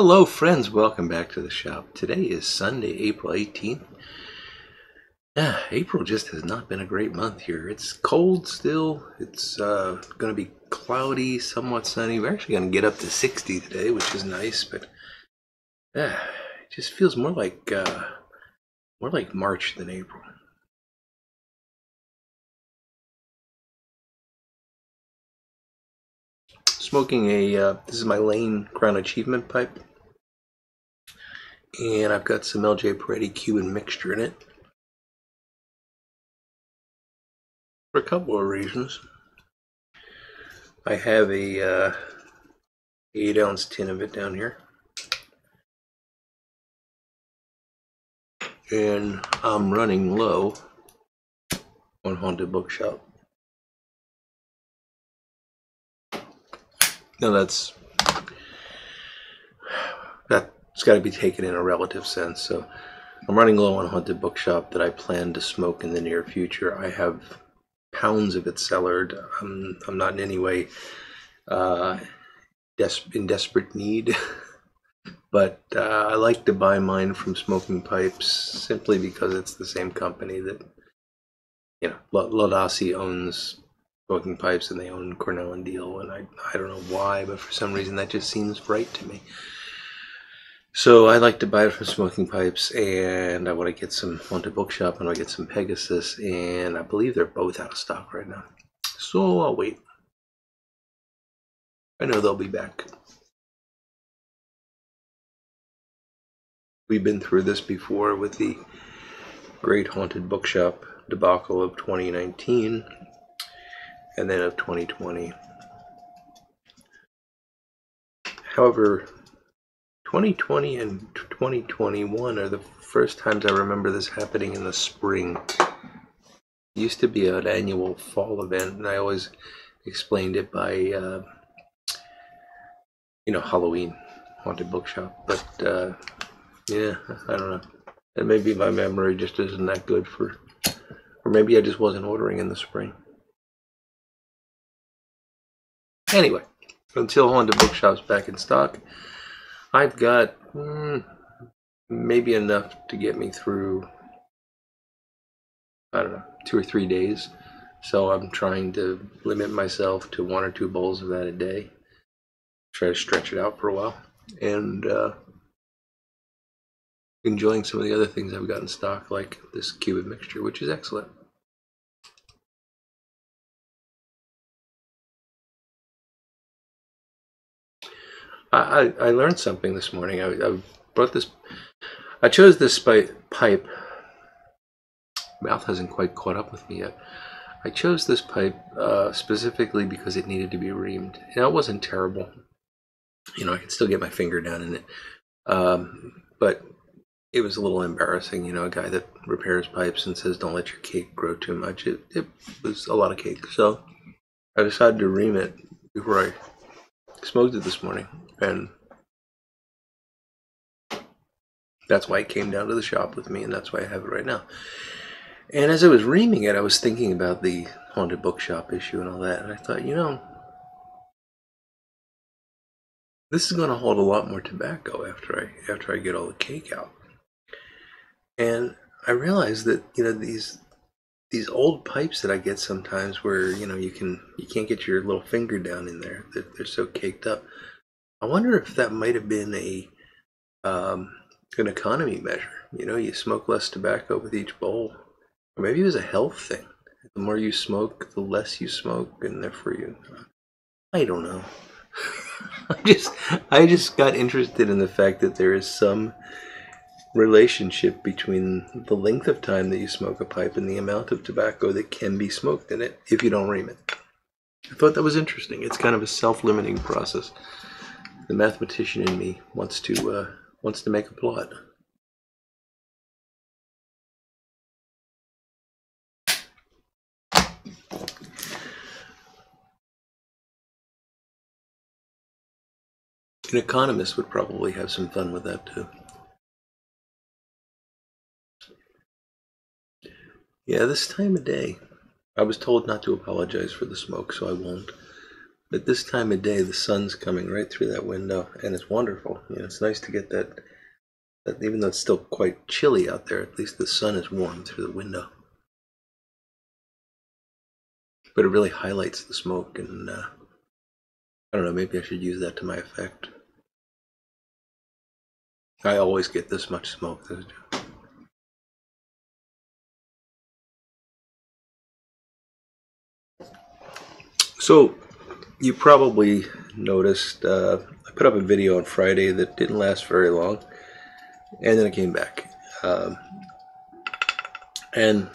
Hello, friends. Welcome back to the shop. Today is Sunday, April 18th. Yeah, April just has not been a great month here. It's cold still. It's uh, going to be cloudy, somewhat sunny. We're actually going to get up to 60 today, which is nice, but yeah, it just feels more like uh, more like March than April. Smoking a uh, this is my Lane Crown Achievement pipe, and I've got some LJ Peretti Cuban mixture in it for a couple of reasons. I have a uh, eight ounce tin of it down here. And I'm running low on Haunted Bookshop. Now that's that's got to be taken in a relative sense. So I'm running low on a Haunted Bookshop that I plan to smoke in the near future. I have pounds of it cellared. I'm I'm not in any way uh, des- in desperate need, but uh, I like to buy mine from Smoking Pipes simply because it's the same company that you know Laudisi owns Smoking Pipes and they own Cornell and Diehl. and I I don't know why, but for some reason that just seems right to me. So I like to buy it from Smoking Pipes, and I want to get some Haunted Bookshop, and I get some Pegasus, and I believe they're both out of stock right now. So I'll wait. I know they'll be back. We've been through this before with the Great Haunted Bookshop debacle of 2019 and then of 2020. However, 2020 and 2021 are the first times I remember this happening in the spring. It used to be an annual fall event, and I always explained it by, uh, you know, Halloween haunted bookshop. But uh, yeah, I don't know. And maybe my memory just isn't that good for, or maybe I just wasn't ordering in the spring. Anyway, until haunted bookshop's back in stock. I've got mm, maybe enough to get me through, I don't know, two or three days. So I'm trying to limit myself to one or two bowls of that a day. Try to stretch it out for a while. And uh, enjoying some of the other things I've got in stock, like this Cuban mixture, which is excellent. I, I learned something this morning. I, I brought this. I chose this pipe. Mouth hasn't quite caught up with me yet. I chose this pipe uh, specifically because it needed to be reamed. Now it wasn't terrible. You know, I could still get my finger down in it, um, but it was a little embarrassing. You know, a guy that repairs pipes and says don't let your cake grow too much. It it was a lot of cake, so I decided to ream it before I smoked it this morning, and that's why it came down to the shop with me, and that's why I have it right now. And as I was reaming it, I was thinking about the haunted bookshop issue and all that, and I thought, you know, this is going to hold a lot more tobacco after I after I get all the cake out. And I realized that you know these these old pipes that I get sometimes where you know you can you can't get your little finger down in there they're, they're so caked up I wonder if that might have been a um, an economy measure you know you smoke less tobacco with each bowl or maybe it was a health thing the more you smoke the less you smoke and therefore you I don't know I just I just got interested in the fact that there is some relationship between the length of time that you smoke a pipe and the amount of tobacco that can be smoked in it if you don't ream it. I thought that was interesting. It's kind of a self-limiting process. The mathematician in me wants to uh, wants to make a plot. An economist would probably have some fun with that too. Yeah, this time of day. I was told not to apologize for the smoke, so I won't. But this time of day, the sun's coming right through that window, and it's wonderful. You know, it's nice to get that. That even though it's still quite chilly out there, at least the sun is warm through the window. But it really highlights the smoke, and uh, I don't know. Maybe I should use that to my effect. I always get this much smoke. So, you probably noticed uh, I put up a video on Friday that didn't last very long, and then it came back. Um, and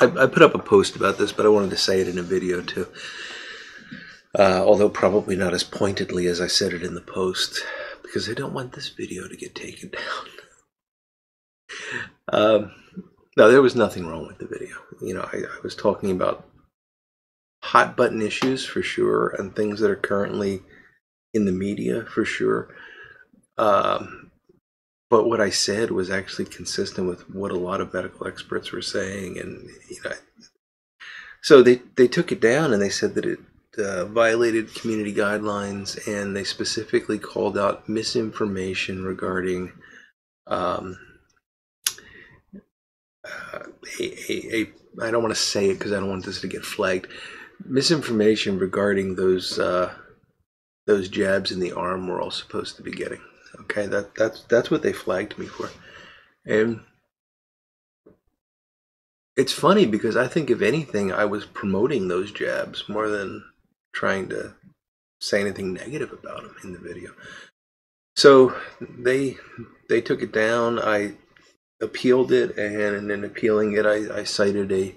I, I, put up a post about this, but I wanted to say it in a video too. Uh, although probably not as pointedly as I said it in the post, because I don't want this video to get taken down. um, no, there was nothing wrong with the video. You know, I, I was talking about hot button issues for sure, and things that are currently in the media for sure. Um, but what I said was actually consistent with what a lot of medical experts were saying, and you know, so they they took it down and they said that it uh, violated community guidelines, and they specifically called out misinformation regarding. Um, uh, a, a, a, I don't want to say it because I don't want this to get flagged misinformation regarding those uh, those jabs in the arm we're all supposed to be getting. Okay, that that's that's what they flagged me for, and it's funny because I think if anything, I was promoting those jabs more than trying to say anything negative about them in the video. So they they took it down. I appealed it, and in appealing it, I, I cited a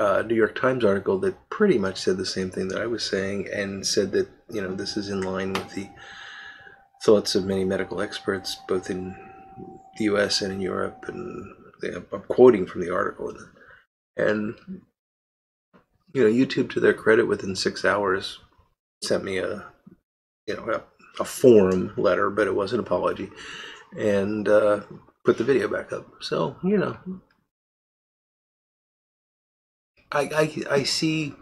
uh, New York Times article that pretty much said the same thing that I was saying and said that, you know, this is in line with the thoughts of many medical experts, both in the US and in Europe. And I'm quoting from the article. And, you know, YouTube, to their credit, within six hours sent me a, you know, a, a form letter, but it was an apology, and uh, put the video back up. So, you know, I, I, I see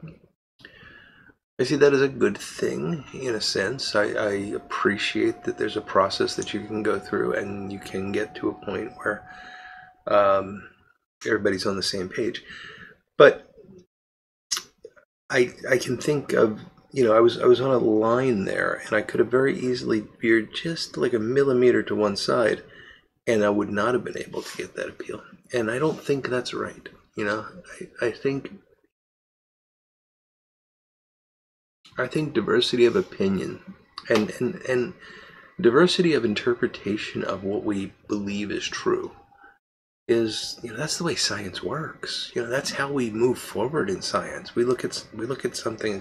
I see that as a good thing in a sense. I, I appreciate that there's a process that you can go through and you can get to a point where um, everybody's on the same page. But I I can think of you know I was I was on a line there and I could have very easily veered just like a millimeter to one side and I would not have been able to get that appeal. And I don't think that's right. You know, I, I think I think diversity of opinion and, and and diversity of interpretation of what we believe is true is you know that's the way science works. You know that's how we move forward in science. We look at we look at something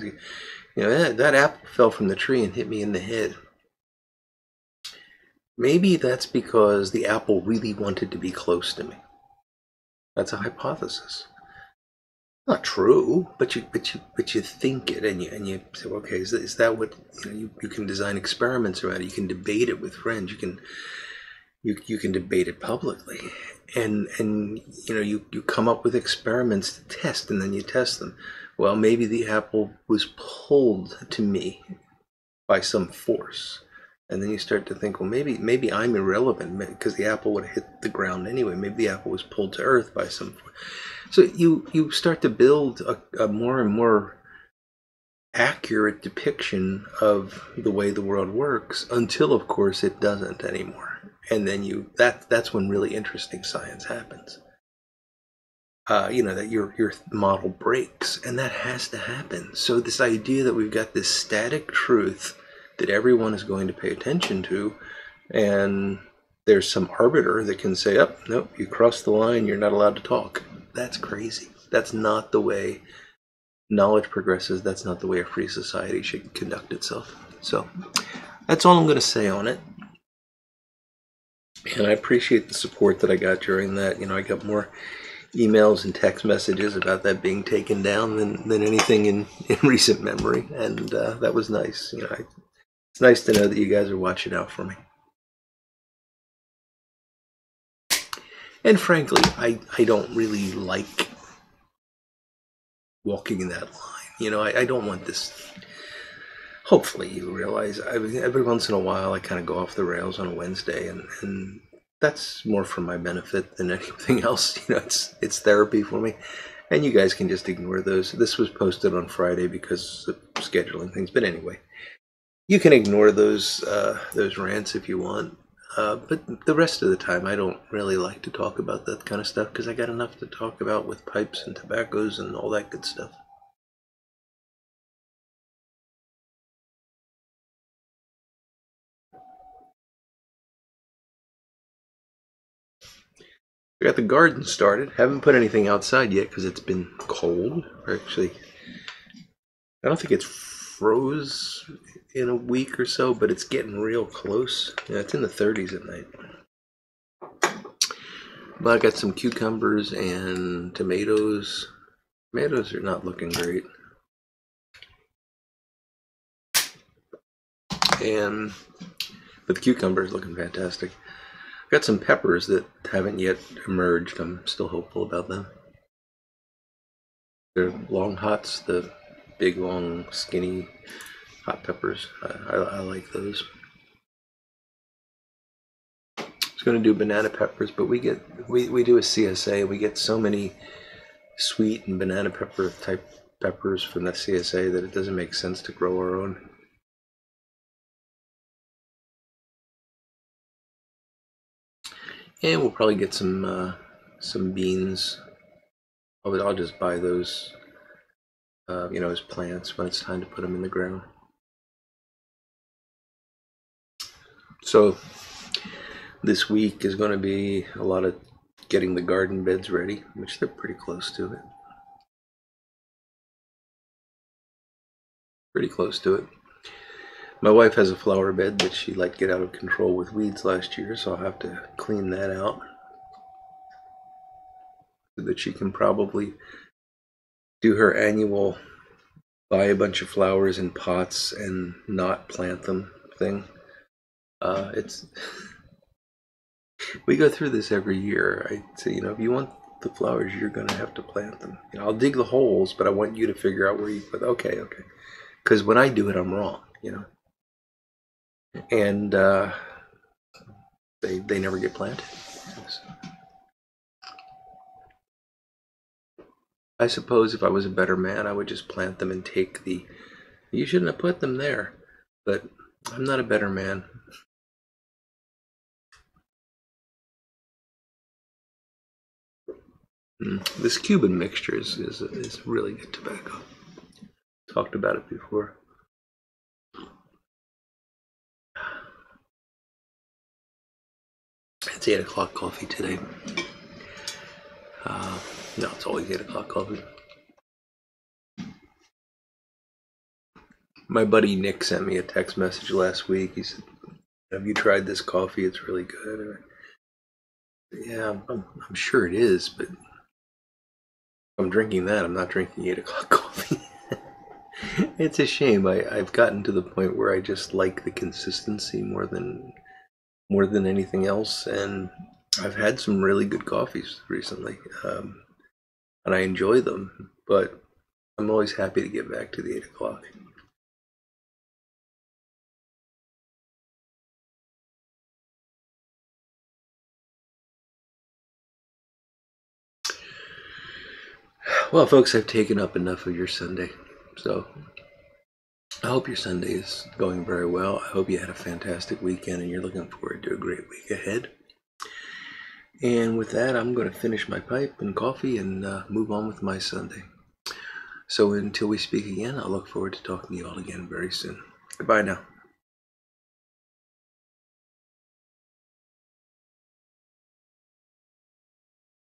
you know that, that apple fell from the tree and hit me in the head. Maybe that's because the apple really wanted to be close to me that's a hypothesis. Not true, but you but you but you think it and you and you say, okay, is that, is that what you know? You, you can design experiments around it. You can debate it with friends. You can you you can debate it publicly, and and you know you you come up with experiments to test, and then you test them. Well, maybe the apple was pulled to me by some force and then you start to think, well, maybe maybe I'm irrelevant because the apple would have hit the ground anyway. Maybe the apple was pulled to earth by some. So you you start to build a, a more and more accurate depiction of the way the world works until, of course, it doesn't anymore. And then you that that's when really interesting science happens. Uh, you know that your your model breaks, and that has to happen. So this idea that we've got this static truth that everyone is going to pay attention to, and there's some arbiter that can say, "Up, oh, nope, you crossed the line. You're not allowed to talk." That's crazy. That's not the way knowledge progresses. That's not the way a free society should conduct itself. So, that's all I'm going to say on it. And I appreciate the support that I got during that. You know, I got more emails and text messages about that being taken down than, than anything in, in recent memory. And uh, that was nice. You know, I it's nice to know that you guys are watching out for me. And frankly, I, I don't really like walking in that line. You know, I, I don't want this. hopefully you realize I, every once in a while I kind of go off the rails on a Wednesday, and, and that's more for my benefit than anything else. You know, it's it's therapy for me, and you guys can just ignore those. This was posted on Friday because of scheduling things, but anyway, you can ignore those uh, those rants if you want. Uh, but the rest of the time, I don't really like to talk about that kind of stuff because I got enough to talk about with pipes and tobaccos and all that good stuff. I got the garden started. Haven't put anything outside yet because it's been cold. Or actually, I don't think it's froze in a week or so, but it's getting real close. Yeah, it's in the 30s at night. But I got some cucumbers and tomatoes. Tomatoes are not looking great. And but the cucumbers looking fantastic. Got some peppers that haven't yet emerged. I'm still hopeful about them. They're long hots, the big, long, skinny hot peppers. I, I, I like those. I was going to do banana peppers, but we get we, we do a CSA. We get so many sweet and banana pepper type peppers from the CSA that it doesn't make sense to grow our own. And we'll probably get some uh, some beans. I'll, I'll just buy those, uh, you know, as plants when it's time to put them in the ground. So this week is going to be a lot of getting the garden beds ready, which they're pretty close to it. Pretty close to it. My wife has a flower bed that she let get out of control with weeds last year, so I'll have to clean that out. So that she can probably do her annual buy a bunch of flowers in pots and not plant them thing. Uh, it's we go through this every year. I say, you know, if you want the flowers, you're going to have to plant them. You know, I'll dig the holes, but I want you to figure out where you put. Okay, okay. Because when I do it, I'm wrong. You know and uh, they they never get planted. I suppose if I was a better man, I would just plant them and take the. You shouldn't have put them there, but I'm not a better man. Mm. This Cuban mixture is, is is really good tobacco. Talked about it before. It's 8 o'clock coffee today. Uh, no, it's always 8 o'clock coffee. My buddy Nick sent me a text message last week. He said, Have you tried this coffee? It's really good. yeah, I'm, I'm sure it is, but I'm drinking that. I'm not drinking 8 o'clock coffee. it's a shame. I, I've gotten to the point where I just like the consistency more than more than anything else. And I've had some really good coffees recently, um, and I enjoy them. But I'm always happy to get back to the eight o'clock. Well, folks, I've taken up enough of your Sunday. So I hope your Sunday is going very well. I hope you had a fantastic weekend and you're looking forward to a great week ahead. And with that, I'm going to finish my pipe and coffee and uh, move on with my Sunday. So until we speak again, I look forward to talking to you all again very soon. Goodbye now.